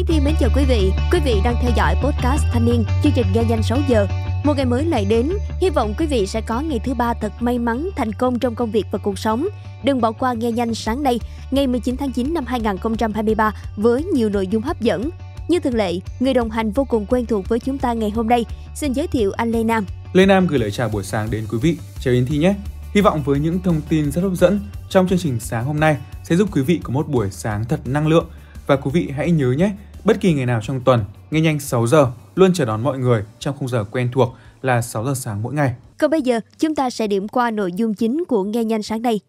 Mỹ Thi mến chào quý vị. Quý vị đang theo dõi podcast Thanh niên, chương trình nghe nhanh 6 giờ. Một ngày mới lại đến, hy vọng quý vị sẽ có ngày thứ ba thật may mắn, thành công trong công việc và cuộc sống. Đừng bỏ qua nghe nhanh sáng nay, ngày 19 tháng 9 năm 2023 với nhiều nội dung hấp dẫn. Như thường lệ, người đồng hành vô cùng quen thuộc với chúng ta ngày hôm nay, xin giới thiệu anh Lê Nam. Lê Nam gửi lời chào buổi sáng đến quý vị. Chào Yến Thi nhé. Hy vọng với những thông tin rất hấp dẫn trong chương trình sáng hôm nay sẽ giúp quý vị có một buổi sáng thật năng lượng. Và quý vị hãy nhớ nhé, bất kỳ ngày nào trong tuần, nghe nhanh 6 giờ, luôn chờ đón mọi người trong khung giờ quen thuộc là 6 giờ sáng mỗi ngày. Còn bây giờ, chúng ta sẽ điểm qua nội dung chính của Nghe Nhanh sáng nay.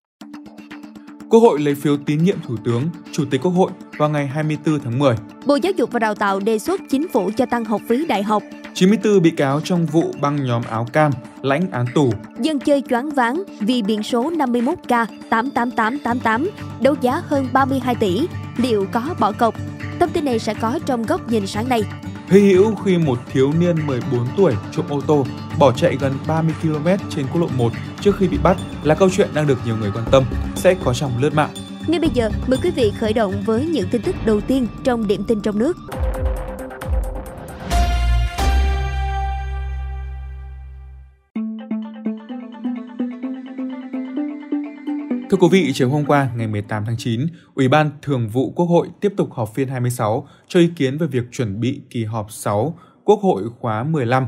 Quốc hội lấy phiếu tín nhiệm Thủ tướng, Chủ tịch Quốc hội vào ngày 24 tháng 10. Bộ Giáo dục và Đào tạo đề xuất chính phủ cho tăng học phí đại học. 94 bị cáo trong vụ băng nhóm áo cam lãnh án tù. Dân chơi choáng váng vì biển số 51K 88888 đấu giá hơn 32 tỷ. Liệu có bỏ cọc? Thông tin này sẽ có trong góc nhìn sáng nay. Hy hữu khi một thiếu niên 14 tuổi trộm ô tô bỏ chạy gần 30 km trên quốc lộ 1 trước khi bị bắt là câu chuyện đang được nhiều người quan tâm, sẽ có trong lướt mạng. Ngay bây giờ, mời quý vị khởi động với những tin tức đầu tiên trong điểm tin trong nước. Thưa quý vị, chiều hôm qua, ngày 18 tháng 9, Ủy ban Thường vụ Quốc hội tiếp tục họp phiên 26 cho ý kiến về việc chuẩn bị kỳ họp 6 Quốc hội khóa 15.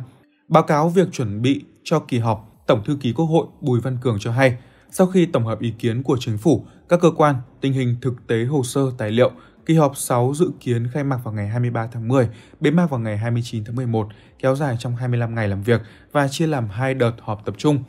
Báo cáo việc chuẩn bị cho kỳ họp, Tổng thư ký Quốc hội Bùi Văn Cường cho hay, sau khi tổng hợp ý kiến của chính phủ, các cơ quan, tình hình thực tế hồ sơ tài liệu, kỳ họp 6 dự kiến khai mạc vào ngày 23 tháng 10, bế mạc vào ngày 29 tháng 11, kéo dài trong 25 ngày làm việc và chia làm hai đợt họp tập trung.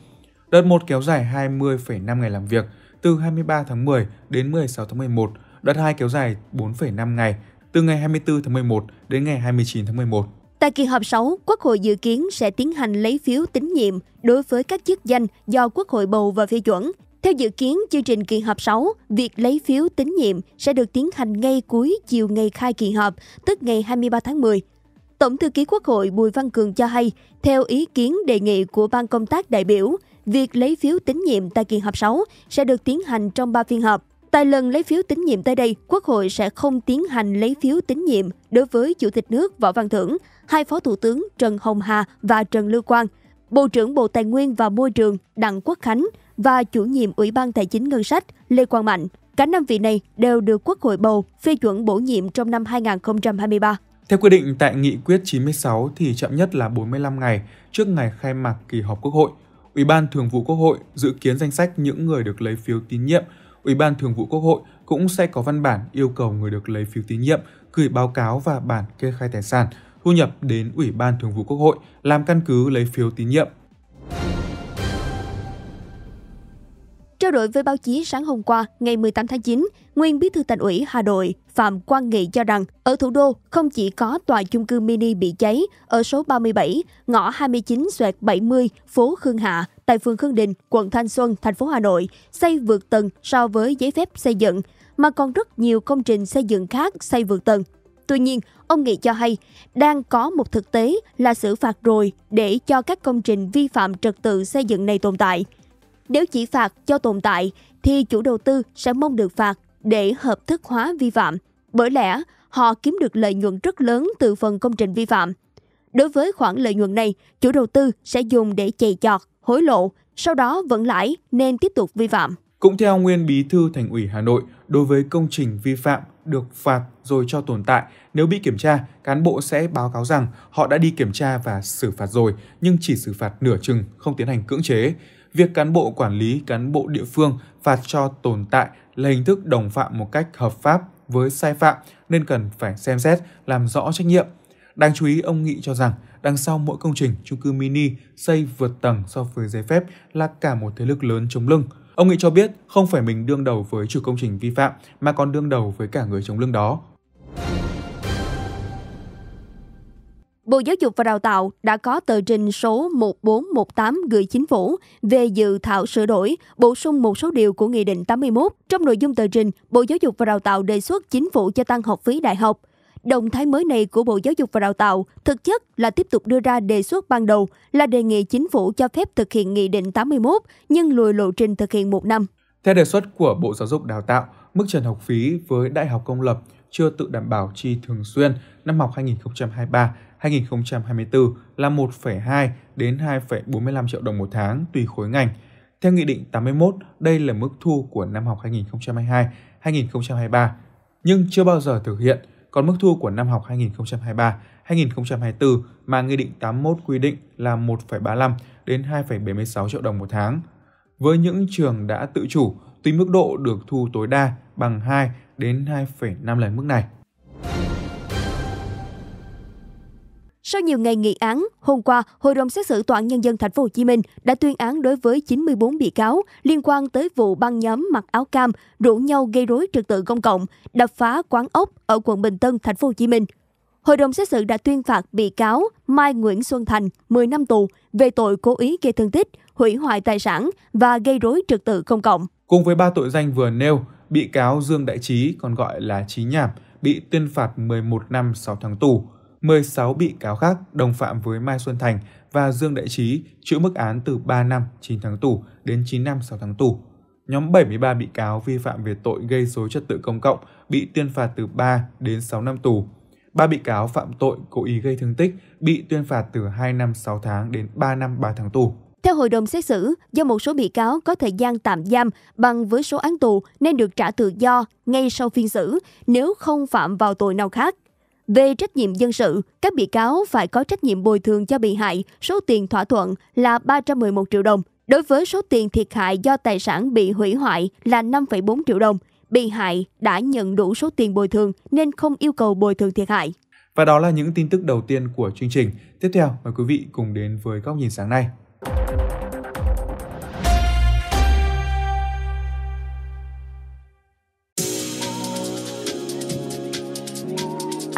Đợt 1 kéo dài 20,5 ngày làm việc, từ 23 tháng 10 đến 16 tháng 11, đợt 2 kéo dài 4,5 ngày, từ ngày 24 tháng 11 đến ngày 29 tháng 11. Tại kỳ họp 6, Quốc hội dự kiến sẽ tiến hành lấy phiếu tín nhiệm đối với các chức danh do Quốc hội bầu và phê chuẩn. Theo dự kiến, chương trình kỳ họp 6, việc lấy phiếu tín nhiệm sẽ được tiến hành ngay cuối chiều ngày khai kỳ họp, tức ngày 23 tháng 10. Tổng thư ký Quốc hội Bùi Văn Cường cho hay, theo ý kiến đề nghị của ban công tác đại biểu, việc lấy phiếu tín nhiệm tại kỳ họp 6 sẽ được tiến hành trong 3 phiên họp. Tại lần lấy phiếu tín nhiệm tới đây, Quốc hội sẽ không tiến hành lấy phiếu tín nhiệm đối với Chủ tịch nước Võ Văn Thưởng, hai Phó Thủ tướng Trần Hồng Hà và Trần Lưu Quang, Bộ trưởng Bộ Tài nguyên và Môi trường Đặng Quốc Khánh và chủ nhiệm Ủy ban Tài chính Ngân sách Lê Quang Mạnh. Cả năm vị này đều được Quốc hội bầu phê chuẩn bổ nhiệm trong năm 2023. Theo quy định tại Nghị quyết 96 thì chậm nhất là 45 ngày trước ngày khai mạc kỳ họp Quốc hội. Ủy ban Thường vụ Quốc hội dự kiến danh sách những người được lấy phiếu tín nhiệm. Ủy ban Thường vụ Quốc hội cũng sẽ có văn bản yêu cầu người được lấy phiếu tín nhiệm gửi báo cáo và bản kê khai tài sản, thu nhập đến Ủy ban Thường vụ Quốc hội làm căn cứ lấy phiếu tín nhiệm. Trao đổi với báo chí sáng hôm qua, ngày 18 tháng 9, nguyên bí thư thành ủy Hà Nội Phạm Quang Nghị cho rằng ở thủ đô không chỉ có tòa chung cư mini bị cháy ở số 37, ngõ 29 xoẹt 70, phố Khương Hạ, tại phường Khương Đình, quận Thanh Xuân, thành phố Hà Nội, xây vượt tầng so với giấy phép xây dựng, mà còn rất nhiều công trình xây dựng khác xây vượt tầng. Tuy nhiên, ông Nghị cho hay đang có một thực tế là xử phạt rồi để cho các công trình vi phạm trật tự xây dựng này tồn tại. Nếu chỉ phạt cho tồn tại thì chủ đầu tư sẽ mong được phạt để hợp thức hóa vi phạm. Bởi lẽ, họ kiếm được lợi nhuận rất lớn từ phần công trình vi phạm. Đối với khoản lợi nhuận này, chủ đầu tư sẽ dùng để chạy chọt, hối lộ, sau đó vẫn lãi nên tiếp tục vi phạm. Cũng theo nguyên bí thư Thành ủy Hà Nội, đối với công trình vi phạm được phạt rồi cho tồn tại, nếu bị kiểm tra, cán bộ sẽ báo cáo rằng họ đã đi kiểm tra và xử phạt rồi, nhưng chỉ xử phạt nửa chừng, không tiến hành cưỡng chế. Việc cán bộ quản lý, cán bộ địa phương phạt cho tồn tại là hình thức đồng phạm một cách hợp pháp với sai phạm nên cần phải xem xét làm rõ trách nhiệm. Đáng chú ý, ông Nghị cho rằng đằng sau mỗi công trình chung cư mini xây vượt tầng so với giấy phép là cả một thế lực lớn chống lưng. Ông Nghị cho biết không phải mình đương đầu với chủ công trình vi phạm mà còn đương đầu với cả người chống lưng đó. Bộ Giáo dục và Đào tạo đã có tờ trình số 1418 gửi chính phủ về dự thảo sửa đổi, bổ sung một số điều của Nghị định 81. Trong nội dung tờ trình, Bộ Giáo dục và Đào tạo đề xuất chính phủ cho tăng học phí đại học. Động thái mới này của Bộ Giáo dục và Đào tạo thực chất là tiếp tục đưa ra đề xuất ban đầu là đề nghị chính phủ cho phép thực hiện Nghị định 81 nhưng lùi lộ trình thực hiện một năm. Theo đề xuất của Bộ Giáo dục Đào tạo, mức trần học phí với đại học công lập chưa tự đảm bảo chi thường xuyên năm học 2023-2024 là 1,2 đến 2,45 triệu đồng một tháng tùy khối ngành. Theo Nghị định 81, đây là mức thu của năm học 2022-2023, nhưng chưa bao giờ thực hiện, còn mức thu của năm học 2023-2024 mà Nghị định 81 quy định là 1,35 đến 2,76 triệu đồng một tháng. Với những trường đã tự chủ, tùy mức độ được thu tối đa bằng 2 đến 2,5 lần mức này. Sau nhiều ngày nghị án, hôm qua, Hội đồng xét xử Tòa án Nhân dân Thành phố Hồ Chí Minh đã tuyên án đối với 94 bị cáo liên quan tới vụ băng nhóm mặc áo cam rủ nhau gây rối trật tự công cộng, đập phá quán ốc ở quận Bình Tân, Thành phố Hồ Chí Minh. Hội đồng xét xử đã tuyên phạt bị cáo Mai Nguyễn Xuân Thành 10 năm tù về tội cố ý gây thương tích, hủy hoại tài sản và gây rối trật tự công cộng. Cùng với ba tội danh vừa nêu, bị cáo Dương Đại Trí, còn gọi là Trí Nhảm bị tuyên phạt 11 năm 6 tháng tù. 16 bị cáo khác đồng phạm với Mai Xuân Thành và Dương Đại Trí chịu mức án từ 3 năm 9 tháng tù đến 9 năm 6 tháng tù. Nhóm 73 bị cáo vi phạm về tội gây dối trật tự công cộng, bị tuyên phạt từ 3 đến 6 năm tù. Ba bị cáo phạm tội cố ý gây thương tích, bị tuyên phạt từ 2 năm 6 tháng đến 3 năm 3 tháng tù. Theo hội đồng xét xử, do một số bị cáo có thời gian tạm giam bằng với số án tù nên được trả tự do ngay sau phiên xử nếu không phạm vào tội nào khác. Về trách nhiệm dân sự, các bị cáo phải có trách nhiệm bồi thường cho bị hại số tiền thỏa thuận là 311 triệu đồng. Đối với số tiền thiệt hại do tài sản bị hủy hoại là 5,4 triệu đồng, bị hại đã nhận đủ số tiền bồi thường nên không yêu cầu bồi thường thiệt hại. Và đó là những tin tức đầu tiên của chương trình. Tiếp theo, mời quý vị cùng đến với góc nhìn sáng nay.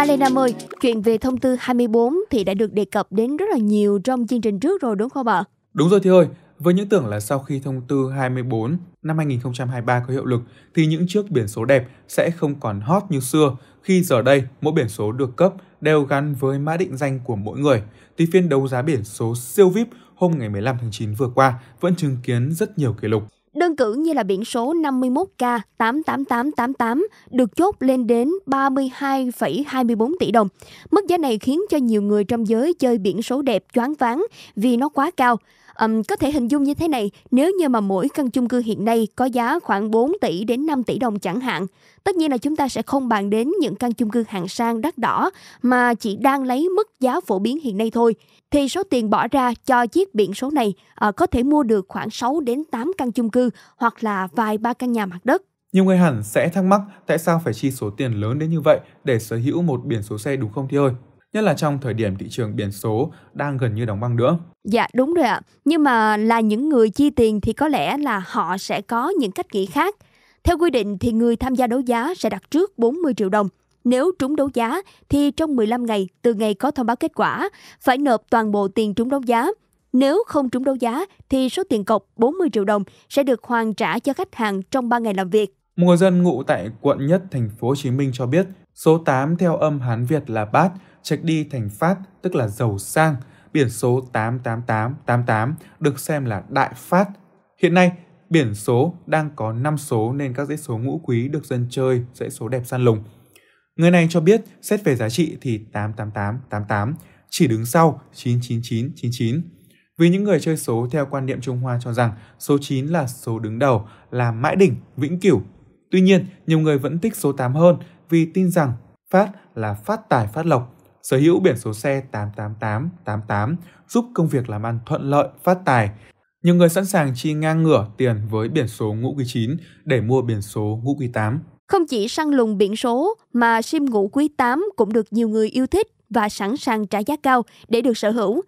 Alena ơi, chuyện về thông tư 24 thì đã được đề cập đến rất là nhiều trong chương trình trước rồi đúng không ạ? Đúng rồi Thi ơi, với những tưởng là sau khi thông tư 24 năm 2023 có hiệu lực thì những chiếc biển số đẹp sẽ không còn hot như xưa khi giờ đây mỗi biển số được cấp đều gắn với mã định danh của mỗi người. Thì phiên đấu giá biển số siêu VIP hôm ngày 15 tháng 9 vừa qua vẫn chứng kiến rất nhiều kỷ lục. Đơn cử như là biển số 51K 88888 được chốt lên đến 32,24 tỷ đồng. Mức giá này khiến cho nhiều người trong giới chơi biển số đẹp choáng váng vì nó quá cao. Um, có thể hình dung như thế này, nếu như mà mỗi căn chung cư hiện nay có giá khoảng 4 tỷ đến 5 tỷ đồng chẳng hạn, tất nhiên là chúng ta sẽ không bàn đến những căn chung cư hạng sang đắt đỏ mà chỉ đang lấy mức giá phổ biến hiện nay thôi thì số tiền bỏ ra cho chiếc biển số này uh, có thể mua được khoảng 6 đến 8 căn chung cư hoặc là vài ba căn nhà mặt đất. Nhiều người hẳn sẽ thắc mắc tại sao phải chi số tiền lớn đến như vậy để sở hữu một biển số xe đúng không Thi ơi? Nhất là trong thời điểm thị trường biển số đang gần như đóng băng nữa. Dạ đúng rồi ạ. Nhưng mà là những người chi tiền thì có lẽ là họ sẽ có những cách nghĩ khác. Theo quy định thì người tham gia đấu giá sẽ đặt trước 40 triệu đồng nếu trúng đấu giá thì trong 15 ngày từ ngày có thông báo kết quả, phải nộp toàn bộ tiền trúng đấu giá. Nếu không trúng đấu giá thì số tiền cọc 40 triệu đồng sẽ được hoàn trả cho khách hàng trong 3 ngày làm việc. Một người dân ngụ tại quận Nhất, thành phố Hồ Chí Minh cho biết, số 8 theo âm Hán Việt là bát, trạch đi thành phát, tức là giàu sang. Biển số 88888 được xem là đại phát. Hiện nay, biển số đang có 5 số nên các dãy số ngũ quý được dân chơi dãy số đẹp săn lùng. Người này cho biết xét về giá trị thì 88888 chỉ đứng sau 99999. Vì những người chơi số theo quan niệm Trung Hoa cho rằng số 9 là số đứng đầu, là mãi đỉnh, vĩnh cửu. Tuy nhiên, nhiều người vẫn thích số 8 hơn vì tin rằng phát là phát tài phát lộc. Sở hữu biển số xe 88888 giúp công việc làm ăn thuận lợi, phát tài. Nhiều người sẵn sàng chi ngang ngửa tiền với biển số ngũ quý 9 để mua biển số ngũ quý 8. Không chỉ săn lùng biển số mà sim ngũ quý 8 cũng được nhiều người yêu thích và sẵn sàng trả giá cao để được sở hữu.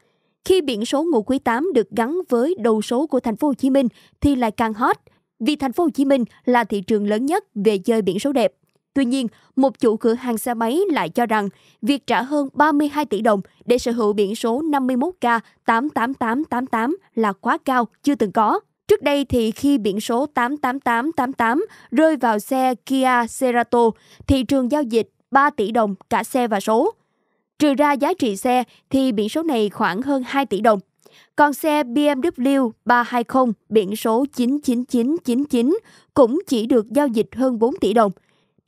Khi biển số ngũ quý 8 được gắn với đầu số của thành phố Hồ Chí Minh thì lại càng hot vì thành phố Hồ Chí Minh là thị trường lớn nhất về chơi biển số đẹp. Tuy nhiên, một chủ cửa hàng xe máy lại cho rằng việc trả hơn 32 tỷ đồng để sở hữu biển số 51K 88888 là quá cao, chưa từng có. Trước đây thì khi biển số 88888 rơi vào xe Kia Cerato, thị trường giao dịch 3 tỷ đồng cả xe và số. Trừ ra giá trị xe thì biển số này khoảng hơn 2 tỷ đồng. Còn xe BMW 320 biển số 99999 cũng chỉ được giao dịch hơn 4 tỷ đồng.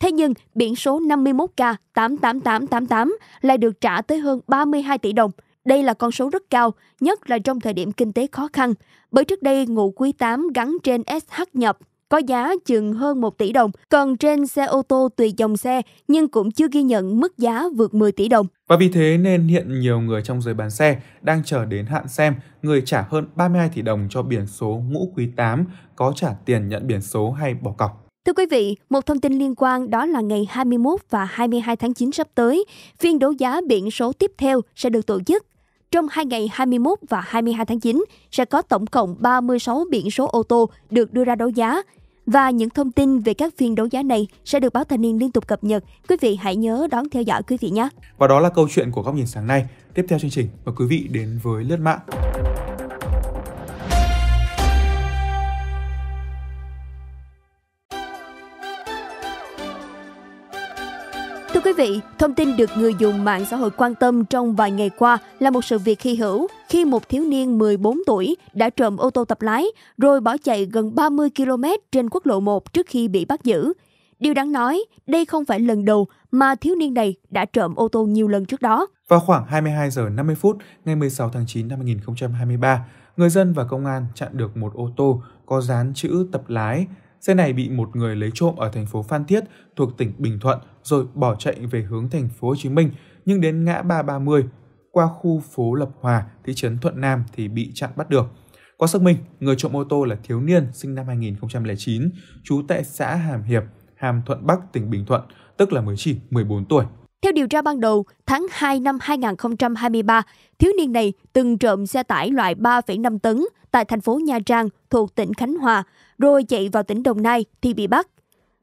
Thế nhưng, biển số 51K 88888 lại được trả tới hơn 32 tỷ đồng. Đây là con số rất cao, nhất là trong thời điểm kinh tế khó khăn. Bởi trước đây, ngụ quý 8 gắn trên SH nhập có giá chừng hơn 1 tỷ đồng, còn trên xe ô tô tùy dòng xe nhưng cũng chưa ghi nhận mức giá vượt 10 tỷ đồng. Và vì thế nên hiện nhiều người trong giới bán xe đang chờ đến hạn xem người trả hơn 32 tỷ đồng cho biển số ngũ quý 8 có trả tiền nhận biển số hay bỏ cọc. Thưa quý vị, một thông tin liên quan đó là ngày 21 và 22 tháng 9 sắp tới, phiên đấu giá biển số tiếp theo sẽ được tổ chức. Trong hai ngày 21 và 22 tháng 9 sẽ có tổng cộng 36 biển số ô tô được đưa ra đấu giá. Và những thông tin về các phiên đấu giá này sẽ được báo Thanh niên liên tục cập nhật. Quý vị hãy nhớ đón theo dõi quý vị nhé. Và đó là câu chuyện của góc nhìn sáng nay. Tiếp theo chương trình, mời quý vị đến với lướt mạng. Thưa quý vị, thông tin được người dùng mạng xã hội quan tâm trong vài ngày qua là một sự việc hy hữu khi một thiếu niên 14 tuổi đã trộm ô tô tập lái rồi bỏ chạy gần 30 km trên quốc lộ 1 trước khi bị bắt giữ. Điều đáng nói, đây không phải lần đầu mà thiếu niên này đã trộm ô tô nhiều lần trước đó. Vào khoảng 22 giờ 50 phút ngày 16 tháng 9 năm 2023, người dân và công an chặn được một ô tô có dán chữ tập lái Xe này bị một người lấy trộm ở thành phố Phan Thiết thuộc tỉnh Bình Thuận rồi bỏ chạy về hướng thành phố Hồ Chí Minh, nhưng đến ngã 330 qua khu phố Lập Hòa, thị trấn Thuận Nam thì bị chặn bắt được. Qua xác minh, người trộm ô tô là thiếu niên sinh năm 2009, trú tại xã Hàm Hiệp, Hàm Thuận Bắc, tỉnh Bình Thuận, tức là mới chỉ 14 tuổi. Theo điều tra ban đầu, tháng 2 năm 2023, thiếu niên này từng trộm xe tải loại 3,5 tấn tại thành phố Nha Trang thuộc tỉnh Khánh Hòa, rồi chạy vào tỉnh Đồng Nai thì bị bắt.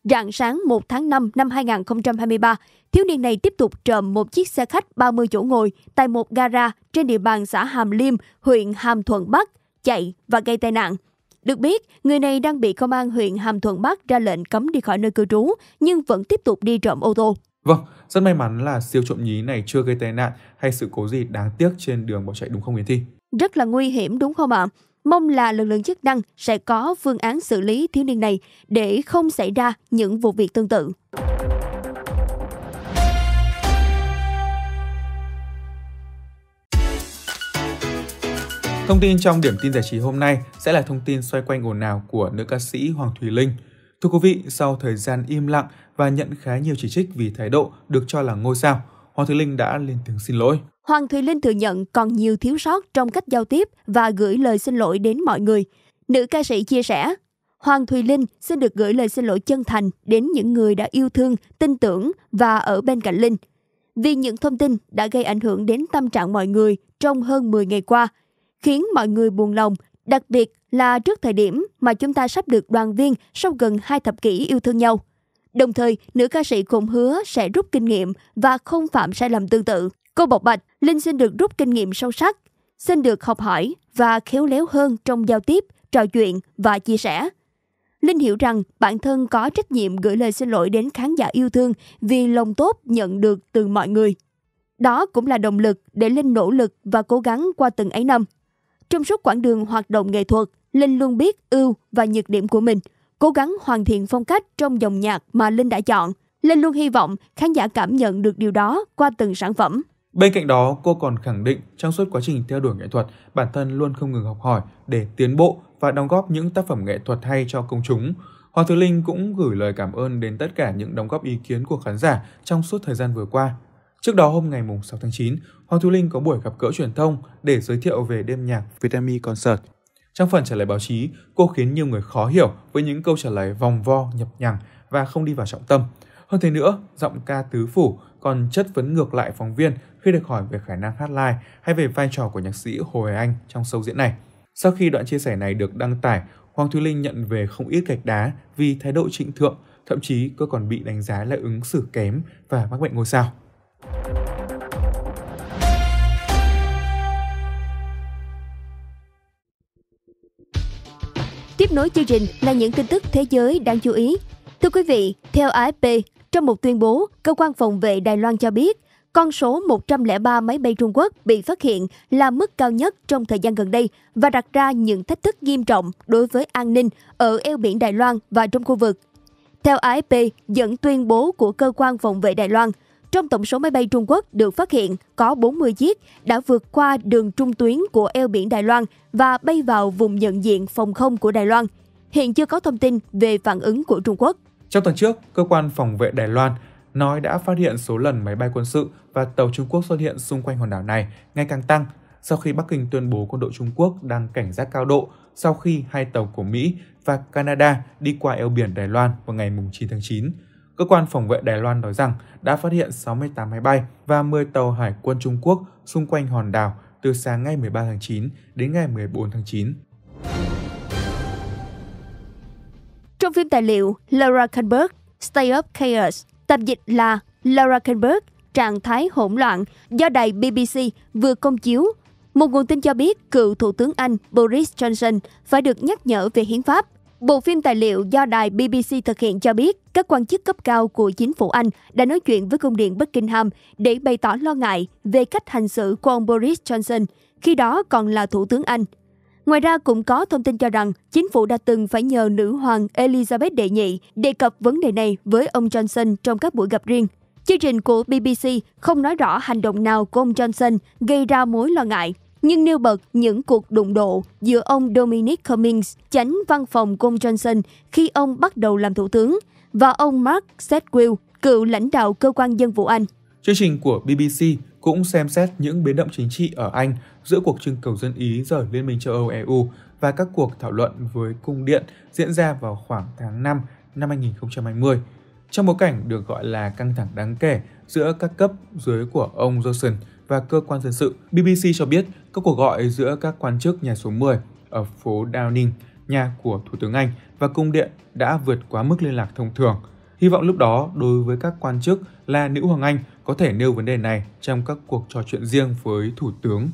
Rạng sáng 1 tháng 5 năm 2023, thiếu niên này tiếp tục trộm một chiếc xe khách 30 chỗ ngồi tại một gara trên địa bàn xã Hàm Liêm, huyện Hàm Thuận Bắc, chạy và gây tai nạn. Được biết, người này đang bị công an huyện Hàm Thuận Bắc ra lệnh cấm đi khỏi nơi cư trú, nhưng vẫn tiếp tục đi trộm ô tô. Vâng, rất may mắn là siêu trộm nhí này chưa gây tai nạn hay sự cố gì đáng tiếc trên đường bỏ chạy đúng không Yến Thi? Rất là nguy hiểm đúng không ạ? Mong là lực lượng chức năng sẽ có phương án xử lý thiếu niên này để không xảy ra những vụ việc tương tự. Thông tin trong điểm tin giải trí hôm nay sẽ là thông tin xoay quanh ồn ào của nữ ca sĩ Hoàng Thùy Linh. Thưa quý vị, sau thời gian im lặng và nhận khá nhiều chỉ trích vì thái độ được cho là ngôi sao, Hoàng Thùy Linh đã lên tiếng xin lỗi. Hoàng Thùy Linh thừa nhận còn nhiều thiếu sót trong cách giao tiếp và gửi lời xin lỗi đến mọi người. Nữ ca sĩ chia sẻ, Hoàng Thùy Linh xin được gửi lời xin lỗi chân thành đến những người đã yêu thương, tin tưởng và ở bên cạnh Linh. Vì những thông tin đã gây ảnh hưởng đến tâm trạng mọi người trong hơn 10 ngày qua, khiến mọi người buồn lòng, đặc biệt là trước thời điểm mà chúng ta sắp được đoàn viên sau gần hai thập kỷ yêu thương nhau. Đồng thời, nữ ca sĩ cũng hứa sẽ rút kinh nghiệm và không phạm sai lầm tương tự. Cô bộc bạch, Linh xin được rút kinh nghiệm sâu sắc, xin được học hỏi và khéo léo hơn trong giao tiếp, trò chuyện và chia sẻ. Linh hiểu rằng bản thân có trách nhiệm gửi lời xin lỗi đến khán giả yêu thương vì lòng tốt nhận được từ mọi người. Đó cũng là động lực để Linh nỗ lực và cố gắng qua từng ấy năm. Trong suốt quãng đường hoạt động nghệ thuật, Linh luôn biết ưu và nhược điểm của mình, cố gắng hoàn thiện phong cách trong dòng nhạc mà Linh đã chọn. Linh luôn hy vọng khán giả cảm nhận được điều đó qua từng sản phẩm. Bên cạnh đó, cô còn khẳng định trong suốt quá trình theo đuổi nghệ thuật, bản thân luôn không ngừng học hỏi để tiến bộ và đóng góp những tác phẩm nghệ thuật hay cho công chúng. Hoàng Thùy Linh cũng gửi lời cảm ơn đến tất cả những đóng góp ý kiến của khán giả trong suốt thời gian vừa qua. Trước đó hôm ngày 6 tháng 9, Hoàng Thùy Linh có buổi gặp gỡ truyền thông để giới thiệu về đêm nhạc Vitamin Concert. Trong phần trả lời báo chí, cô khiến nhiều người khó hiểu với những câu trả lời vòng vo, nhập nhằng và không đi vào trọng tâm. Hơn thế nữa, giọng ca tứ phủ còn chất vấn ngược lại phóng viên khi được hỏi về khả năng hát live hay về vai trò của nhạc sĩ Hồ Hoài Anh trong show diễn này. Sau khi đoạn chia sẻ này được đăng tải, Hoàng Thúy Linh nhận về không ít gạch đá vì thái độ trịnh thượng, thậm chí cô còn bị đánh giá là ứng xử kém và mắc bệnh ngôi sao. Tiếp nối chương trình là những tin tức thế giới đáng chú ý. Thưa quý vị, theo AFP, trong một tuyên bố, cơ quan phòng vệ Đài Loan cho biết, con số 103 máy bay Trung Quốc bị phát hiện là mức cao nhất trong thời gian gần đây và đặt ra những thách thức nghiêm trọng đối với an ninh ở eo biển Đài Loan và trong khu vực. Theo AFP, dẫn tuyên bố của cơ quan phòng vệ Đài Loan, trong tổng số máy bay Trung Quốc được phát hiện, có 40 chiếc đã vượt qua đường trung tuyến của eo biển Đài Loan và bay vào vùng nhận diện phòng không của Đài Loan. Hiện chưa có thông tin về phản ứng của Trung Quốc. Trong tuần trước, cơ quan phòng vệ Đài Loan nói đã phát hiện số lần máy bay quân sự và tàu Trung Quốc xuất hiện xung quanh hòn đảo này ngày càng tăng sau khi Bắc Kinh tuyên bố quân đội Trung Quốc đang cảnh giác cao độ sau khi hai tàu của Mỹ và Canada đi qua eo biển Đài Loan vào ngày 9 tháng 9. Cơ quan phòng vệ Đài Loan nói rằng đã phát hiện 68 máy bay và 10 tàu hải quân Trung Quốc xung quanh hòn đảo từ sáng ngày 13 tháng 9 đến ngày 14 tháng 9. Trong phim tài liệu Laura Kanberg, Stay Up Chaos, tạm dịch là Laura Kanberg, trạng thái hỗn loạn do đài BBC vừa công chiếu. Một nguồn tin cho biết cựu Thủ tướng Anh Boris Johnson phải được nhắc nhở về hiến pháp Bộ phim tài liệu do đài BBC thực hiện cho biết các quan chức cấp cao của chính phủ Anh đã nói chuyện với cung điện Buckingham để bày tỏ lo ngại về cách hành xử của ông Boris Johnson, khi đó còn là Thủ tướng Anh. Ngoài ra cũng có thông tin cho rằng chính phủ đã từng phải nhờ nữ hoàng Elizabeth đệ nhị đề cập vấn đề này với ông Johnson trong các buổi gặp riêng. Chương trình của BBC không nói rõ hành động nào của ông Johnson gây ra mối lo ngại nhưng nêu bật những cuộc đụng độ giữa ông Dominic Cummings, chánh văn phòng của ông Johnson khi ông bắt đầu làm thủ tướng, và ông Mark Sedwill, cựu lãnh đạo cơ quan dân vụ Anh. Chương trình của BBC cũng xem xét những biến động chính trị ở Anh giữa cuộc trưng cầu dân Ý rời Liên minh châu Âu EU và các cuộc thảo luận với cung điện diễn ra vào khoảng tháng 5 năm 2020. Trong bối cảnh được gọi là căng thẳng đáng kể giữa các cấp dưới của ông Johnson và cơ quan dân sự, BBC cho biết các cuộc gọi giữa các quan chức nhà số 10 ở phố Downing, nhà của Thủ tướng Anh và cung điện đã vượt quá mức liên lạc thông thường. Hy vọng lúc đó đối với các quan chức là nữ hoàng Anh có thể nêu vấn đề này trong các cuộc trò chuyện riêng với Thủ tướng.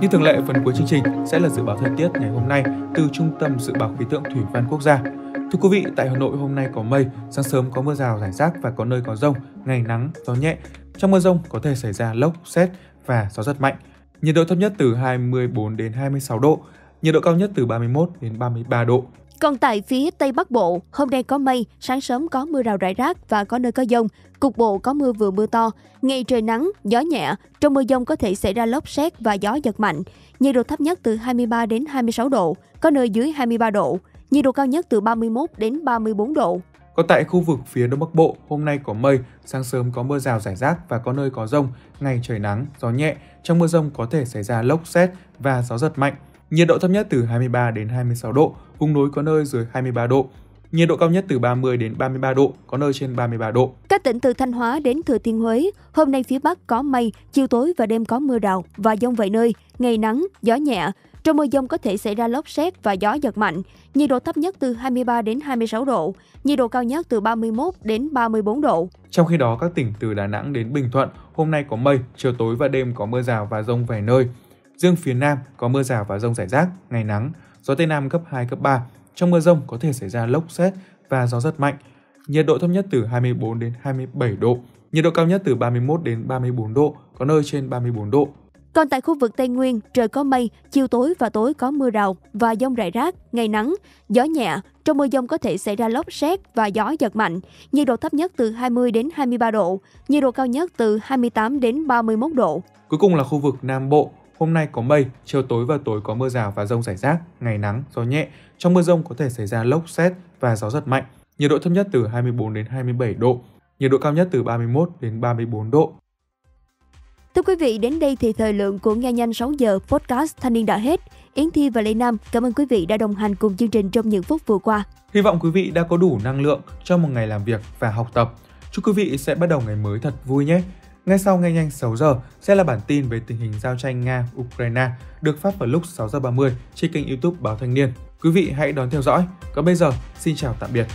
Như thường lệ, phần cuối chương trình sẽ là dự báo thời tiết ngày hôm nay từ Trung tâm Dự báo Khí tượng Thủy văn Quốc gia. Thưa quý vị, tại Hà Nội hôm nay có mây, sáng sớm có mưa rào rải rác và có nơi có rông, ngày nắng, gió nhẹ. Trong mưa rông có thể xảy ra lốc, xét và gió giật mạnh. Nhiệt độ thấp nhất từ 24 đến 26 độ, nhiệt độ cao nhất từ 31 đến 33 độ. Còn tại phía Tây Bắc Bộ, hôm nay có mây, sáng sớm có mưa rào rải rác và có nơi có dông. Cục bộ có mưa vừa mưa to, ngày trời nắng, gió nhẹ, trong mưa dông có thể xảy ra lốc xét và gió giật mạnh. Nhiệt độ thấp nhất từ 23 đến 26 độ, có nơi dưới 23 độ. Nhiệt độ cao nhất từ 31 đến 34 độ. Còn tại khu vực phía Đông Bắc Bộ, hôm nay có mây, sáng sớm có mưa rào rải rác và có nơi có rông, ngày trời nắng, gió nhẹ. Trong mưa rông có thể xảy ra lốc xét và gió giật mạnh. Nhiệt độ thấp nhất từ 23 đến 26 độ, vùng núi có nơi dưới 23 độ. Nhiệt độ cao nhất từ 30 đến 33 độ, có nơi trên 33 độ. Các tỉnh từ Thanh Hóa đến Thừa Thiên Huế, hôm nay phía Bắc có mây, chiều tối và đêm có mưa rào và dông vài nơi, ngày nắng, gió nhẹ. Trong mưa dông có thể xảy ra lốc xét và gió giật mạnh. Nhiệt độ thấp nhất từ 23 đến 26 độ, nhiệt độ cao nhất từ 31 đến 34 độ. Trong khi đó, các tỉnh từ Đà Nẵng đến Bình Thuận, hôm nay có mây, chiều tối và đêm có mưa rào và rông vài nơi. Riêng phía Nam có mưa rào và rông rải rác, ngày nắng, gió Tây Nam cấp 2, cấp 3. Trong mưa rông có thể xảy ra lốc xét và gió rất mạnh. Nhiệt độ thấp nhất từ 24 đến 27 độ, nhiệt độ cao nhất từ 31 đến 34 độ, có nơi trên 34 độ. Còn tại khu vực Tây Nguyên, trời có mây, chiều tối và tối có mưa rào và dông rải rác, ngày nắng, gió nhẹ. Trong mưa dông có thể xảy ra lốc xét và gió giật mạnh. Nhiệt độ thấp nhất từ 20 đến 23 độ, nhiệt độ cao nhất từ 28 đến 31 độ. Cuối cùng là khu vực Nam Bộ, Hôm nay có mây, chiều tối và tối có mưa rào và rông rải rác, ngày nắng, gió nhẹ. Trong mưa rông có thể xảy ra lốc xét và gió giật mạnh. Nhiệt độ thấp nhất từ 24 đến 27 độ, nhiệt độ cao nhất từ 31 đến 34 độ. Thưa quý vị, đến đây thì thời lượng của Nghe Nhanh 6 giờ podcast Thanh niên đã hết. Yến Thi và Lê Nam cảm ơn quý vị đã đồng hành cùng chương trình trong những phút vừa qua. Hy vọng quý vị đã có đủ năng lượng cho một ngày làm việc và học tập. Chúc quý vị sẽ bắt đầu ngày mới thật vui nhé. Ngay sau nghe nhanh 6 giờ sẽ là bản tin về tình hình giao tranh Nga-Ukraine được phát vào lúc 6 giờ 30 trên kênh YouTube Báo Thanh niên. Quý vị hãy đón theo dõi. Còn bây giờ, xin chào tạm biệt.